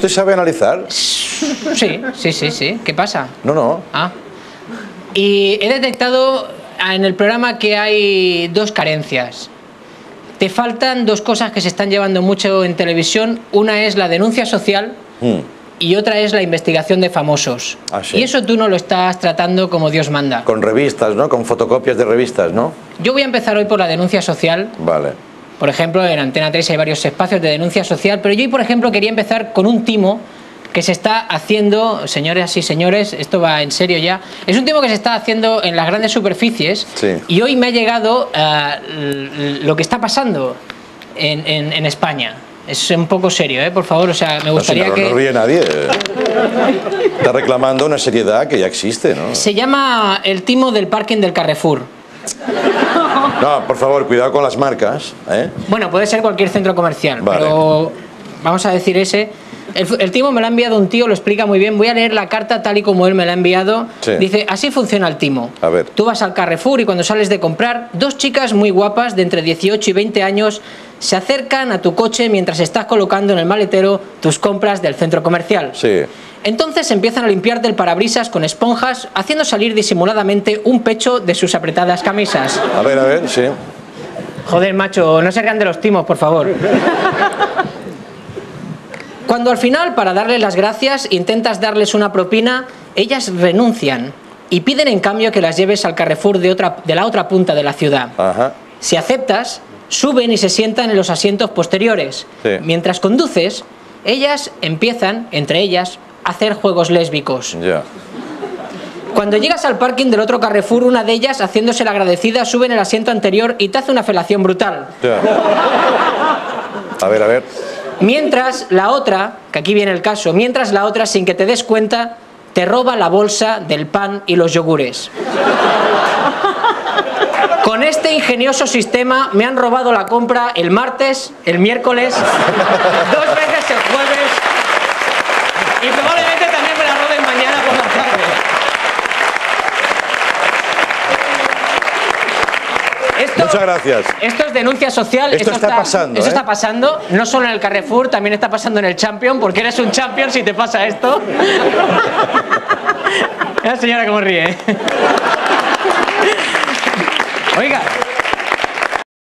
¿Usted sabe analizar? Sí, sí, sí, sí. ¿Qué pasa? No, no. Ah. Y he detectado en el programa que hay dos carencias. Te faltan dos cosas que se están llevando mucho en televisión. Una es la denuncia social Mm. y otra es la investigación de famosos. Ah, sí. Y eso tú no lo estás tratando como Dios manda. Con revistas, ¿no? Con fotocopias de revistas, ¿no? Yo voy a empezar hoy por la denuncia social. Vale. Por ejemplo, en Antena 3 hay varios espacios de denuncia social, pero yo hoy, por ejemplo, quería empezar con un timo que se está haciendo, señores y señores, esto va en serio ya, es un timo que se está haciendo en las grandes superficies Sí. y hoy me ha llegado l- lo que está pasando en, en- en España. Es un poco serio, ¿eh? por favor, o sea, me No, gustaría no, que... no ríe nadie. Está reclamando una seriedad que ya existe, ¿no? Se llama el timo del parking del Carrefour. No, por favor, cuidado con las marcas, ¿eh? Bueno, puede ser cualquier centro comercial, Vale. pero vamos a decir ese. El, el timo me lo ha enviado un tío, lo explica muy bien. Voy a leer la carta tal y como él me la ha enviado. Sí. Dice, así funciona el timo. A ver. Tú vas al Carrefour y cuando sales de comprar, dos chicas muy guapas de entre 18 y 20 años se acercan a tu coche mientras estás colocando en el maletero tus compras del centro comercial. Sí. Entonces empiezan a limpiarte el parabrisas con esponjas, haciendo salir disimuladamente un pecho de sus apretadas camisas. A ver, a ver, sí. Joder, macho, no se rían de los timos, por favor. Cuando al final, para darles las gracias, intentas darles una propina, ellas renuncian y piden en cambio que las lleves al Carrefour de, otra, de la otra punta de la ciudad. Ajá. Si aceptas, suben y se sientan en los asientos posteriores. Sí. Mientras conduces, ellas empiezan, entre ellas, a hacer juegos lésbicos. Ya. Cuando llegas al parking del otro Carrefour, una de ellas, haciéndose la agradecida, sube en el asiento anterior y te hace una felación brutal. Ya. A ver, a ver. Mientras la otra, que aquí viene el caso, mientras la otra, sin que te des cuenta, te roba la bolsa del pan y los yogures. Con este ingenioso sistema me han robado la compra el martes, el miércoles, dos veces el jueves y probablemente también me la roben mañana por la tarde. Esto, Muchas gracias. esto es denuncia social. Esto está pasando, Esto ¿eh? está pasando, no solo en el Carrefour, también está pasando en el Champion, porque eres un champion si te pasa esto. La señora como ríe. Oiga,